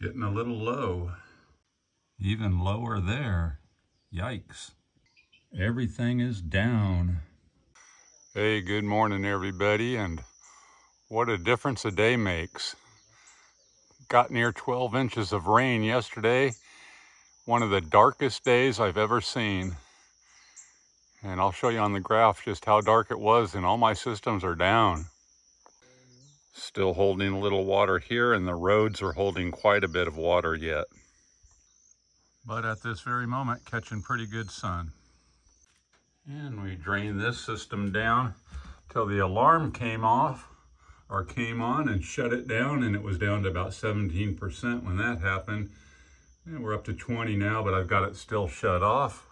Getting a little low. Even lower there. Yikes. Everything is down. Hey, good morning everybody, and what a difference a day makes. Got near 12 inches of rain yesterday. One of the darkest days I've ever seen. And I'll show you on the graph just how dark it was and all my systems are down. Still holding a little water here and the roads are holding quite a bit of water yet. But at this very moment, catching pretty good sun. And we drained this system down till the alarm came off or came on and shut it down and it was down to about 17% when that happened. And we're up to 20 now, but I've got it still shut off.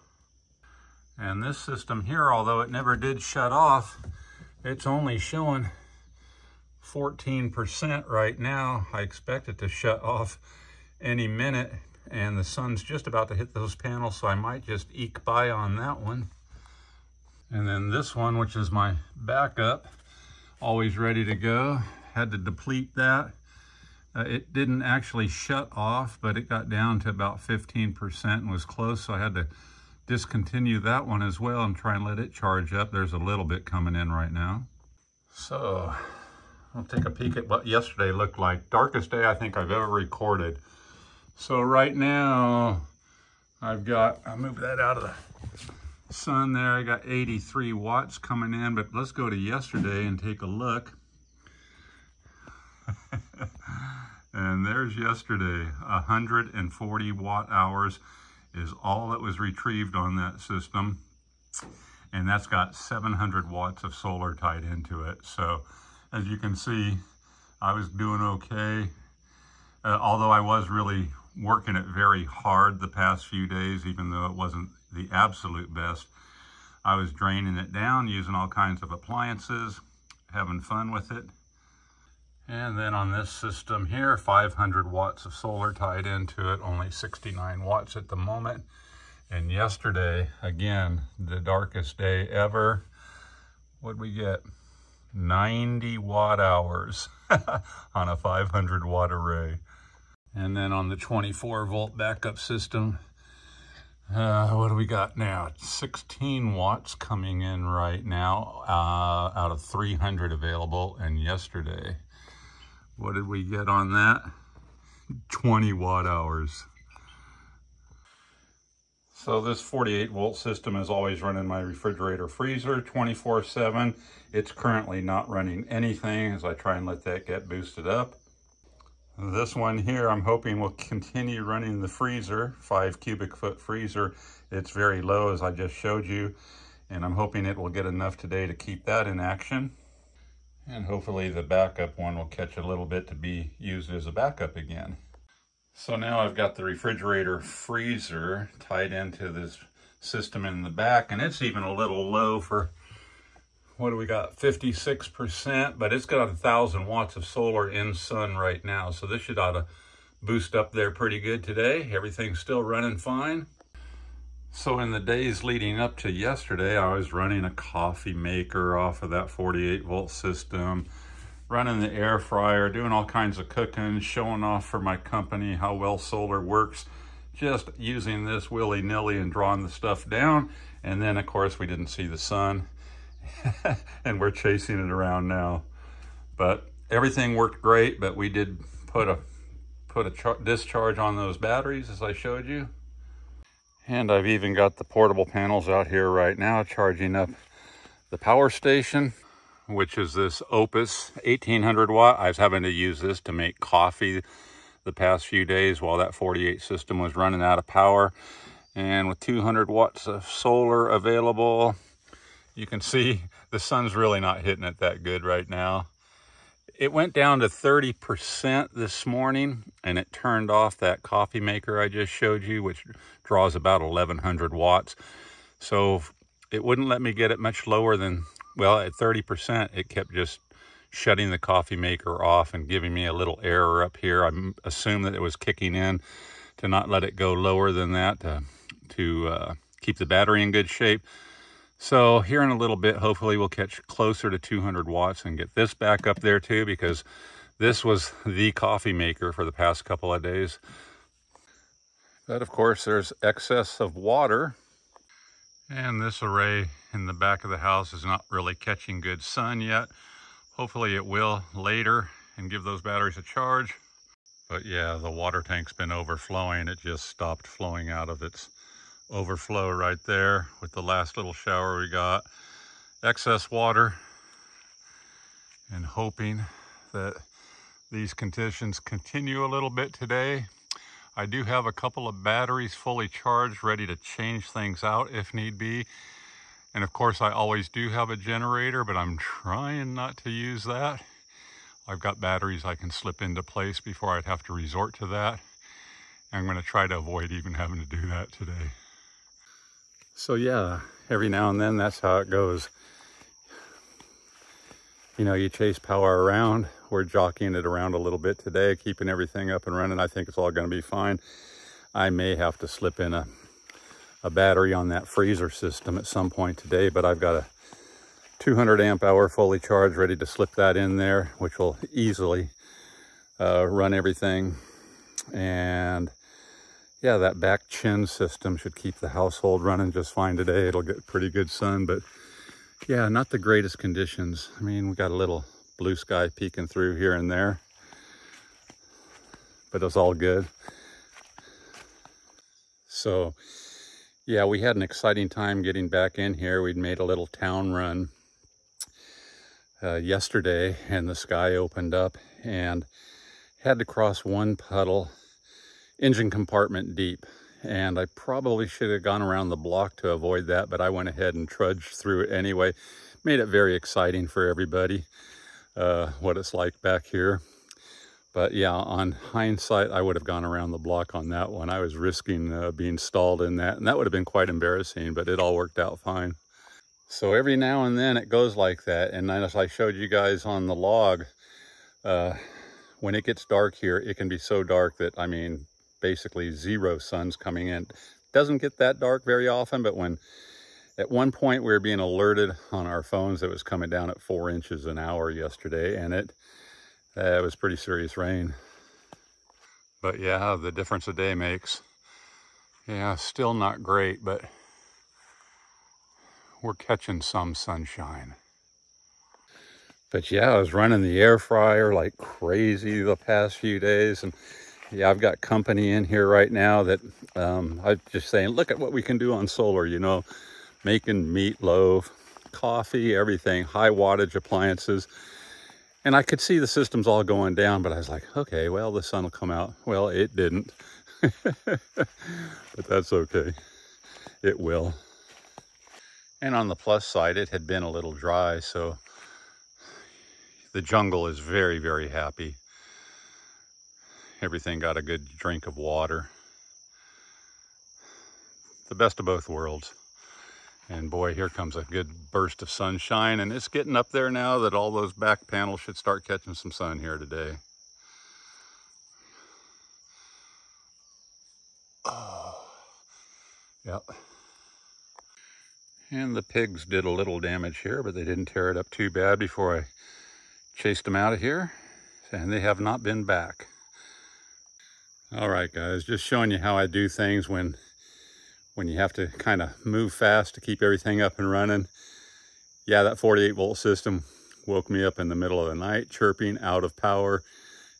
And this system here, although it never did shut off, it's only showing 14% right now. I expect it to shut off any minute and the sun's just about to hit those panels, so I might just eke by on that one. And then this one, which is my backup, always ready to go. Had to deplete that. Uh, it didn't actually shut off, but it got down to about 15% and was close, so I had to discontinue that one as well and try and let it charge up. There's a little bit coming in right now. So, I'll take a peek at what yesterday looked like. Darkest day I think I've ever recorded. So right now, I've got, I'll move that out of the sun there. I got 83 watts coming in, but let's go to yesterday and take a look. and there's yesterday, 140 watt hours is all that was retrieved on that system. And that's got 700 watts of solar tied into it. So as you can see, I was doing okay. Uh, although I was really working it very hard the past few days, even though it wasn't the absolute best. I was draining it down using all kinds of appliances, having fun with it. And then on this system here, 500 watts of solar tied into it, only 69 watts at the moment. And yesterday, again, the darkest day ever. What'd we get? 90 watt hours on a 500 watt array. And then on the 24 volt backup system, uh, what do we got now? 16 watts coming in right now uh, out of 300 available. And yesterday, what did we get on that? 20 watt hours. So this 48 volt system is always running my refrigerator freezer 24 7. It's currently not running anything as I try and let that get boosted up. This one here, I'm hoping will continue running the freezer, five cubic foot freezer. It's very low as I just showed you, and I'm hoping it will get enough today to keep that in action. And hopefully the backup one will catch a little bit to be used as a backup again. So now I've got the refrigerator freezer tied into this system in the back, and it's even a little low for what do we got 56% but it's got a thousand watts of solar in sun right now. So this should ought to boost up there pretty good today. Everything's still running fine. So in the days leading up to yesterday i was running a coffee maker off of that 48 volt system running the air fryer doing all kinds of cooking showing off for my company how well solar works just using this willy-nilly and drawing the stuff down and then of course we didn't see the sun and we're chasing it around now. But everything worked great, but we did put a put a discharge on those batteries as I showed you. And I've even got the portable panels out here right now charging up the power station, which is this Opus 1800 watt. I was having to use this to make coffee the past few days while that 48 system was running out of power. And with 200 watts of solar available, you can see the sun's really not hitting it that good right now. It went down to 30% this morning and it turned off that coffee maker I just showed you, which draws about 1100 watts. So it wouldn't let me get it much lower than, well, at 30%, it kept just shutting the coffee maker off and giving me a little error up here. I assume that it was kicking in to not let it go lower than that to, to uh, keep the battery in good shape. So here in a little bit, hopefully we'll catch closer to 200 watts and get this back up there too because This was the coffee maker for the past couple of days. But of course, there's excess of water. And this array in the back of the house is not really catching good sun yet. Hopefully it will later and give those batteries a charge. But yeah, the water tank's been overflowing. It just stopped flowing out of its overflow right there with the last little shower we got. Excess water and hoping that these conditions continue a little bit today. I do have a couple of batteries fully charged, ready to change things out if need be. And of course, I always do have a generator, but I'm trying not to use that. I've got batteries I can slip into place before I'd have to resort to that. I'm going to try to avoid even having to do that today. So yeah, every now and then that's how it goes. You know, you chase power around. We're jockeying it around a little bit today, keeping everything up and running. I think it's all going to be fine. I may have to slip in a, a battery on that freezer system at some point today, but I've got a 200 amp hour fully charged, ready to slip that in there, which will easily uh, run everything. And yeah, that back chin system should keep the household running just fine today. It'll get pretty good sun, but yeah, not the greatest conditions. I mean, we got a little blue sky peeking through here and there, but it's all good. So yeah, we had an exciting time getting back in here. We'd made a little town run uh, yesterday and the sky opened up and had to cross one puddle engine compartment deep and I probably should have gone around the block to avoid that but I went ahead and trudged through it anyway made it very exciting for everybody uh, what it's like back here but yeah on hindsight I would have gone around the block on that one I was risking uh, being stalled in that and that would have been quite embarrassing but it all worked out fine so every now and then it goes like that. And as I showed you guys on the log, uh, when it gets dark here, it can be so dark that, I mean, basically zero sun's coming in. Doesn't get that dark very often, but when at one point we were being alerted on our phones that it was coming down at four inches an hour yesterday, and it, uh, it was pretty serious rain. But yeah, the difference a day makes. Yeah, still not great, but we're catching some sunshine. But yeah, I was running the air fryer like crazy the past few days. And yeah, I've got company in here right now that um, I'm just saying, look at what we can do on solar, you know, making meatloaf, coffee, everything, high wattage appliances. And I could see the systems all going down, but I was like, okay, well, the sun will come out. Well, it didn't, but that's okay. It will. And on the plus side, it had been a little dry, so the jungle is very, very happy. Everything got a good drink of water. The best of both worlds. And boy, here comes a good burst of sunshine, and it's getting up there now that all those back panels should start catching some sun here today. Oh, yep. And the pigs did a little damage here, but they didn't tear it up too bad before I chased them out of here. And they have not been back. All right, guys, just showing you how I do things when when you have to kind of move fast to keep everything up and running. Yeah, that 48 volt system woke me up in the middle of the night, chirping out of power.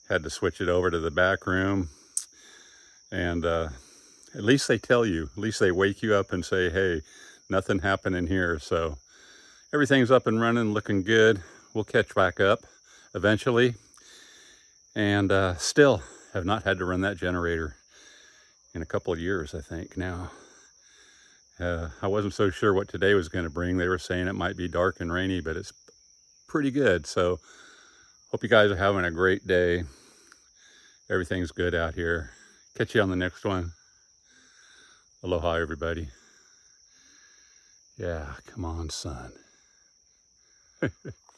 Had to switch it over to the back room. And uh, at least they tell you, at least they wake you up and say, hey, nothing happening here. So everything's up and running, looking good. We'll catch back up eventually. And uh, still have not had to run that generator in a couple of years, I think now. Uh, I wasn't so sure what today was going to bring. They were saying it might be dark and rainy, but it's pretty good. So hope you guys are having a great day. Everything's good out here. Catch you on the next one. Aloha, everybody. Yeah, come on, sun.